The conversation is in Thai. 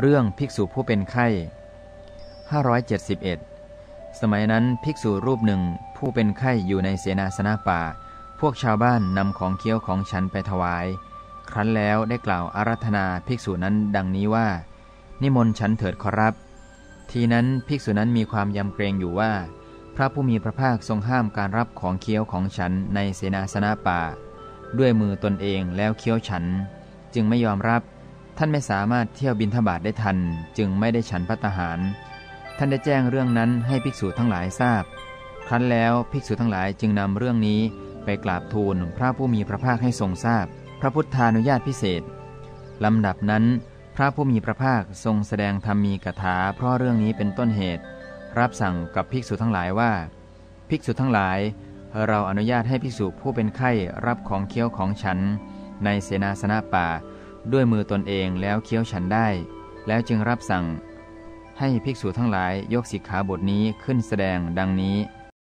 เรื่องภิกษุผู้เป็นไข้ 571 สมัยนั้นภิกษุรูปหนึ่งผู้เป็นไข้อยู่ในเสนาสนะป่า พวกชาวบ้านนำของเคี้ยวของฉันไปถวาย ครั้นแล้วได้กล่าวอารัธนาภิกษุนั้นดังนี้ว่า นิมนต์ฉันเถิดขอรับ ทีนั้นภิกษุนั้นมีความยำเกรงอยู่ว่า พระผู้มีพระภาคทรงห้ามการรับของเคี้ยวของฉันในเสนาสนะป่า ด้วยมือตนเองแล้วเคี้ยวฉัน จึงไม่ยอมรับ ท่านไม่สามารถเที่ยวบินทบาทได้ทัน จึงไม่ได้ฉันพัตหาร ท่านได้แจ้งเรื่องนั้นให้ภิกษุทั้งหลายทราบ ครั้นแล้วภิกษุทั้งหลายจึงนำเรื่องนี้ไปกราบทูลพระผู้มีพระภาคให้ทรงทราบพระพุทธานุญาตพิเศษลำดับนั้น พระผู้มีพระภาคทรงแสดงธรรมีกถาเพราะเรื่องนี้เป็นต้นเหตุ รับสั่งกับภิกษุทั้งหลายว่า ภิกษุทั้งหลาย เราอนุญาตให้ภิกษุผู้เป็นไข้รับของเคี้ยวของฉัน ในเสนาสนะป่า ด้วยมือตนเองแล้วเคี้ยวฉันได้ แล้วจึงรับสั่ง ให้ภิกษุทั้งหลายยกสิกขาบทนี้ขึ้นแสดงดังนี้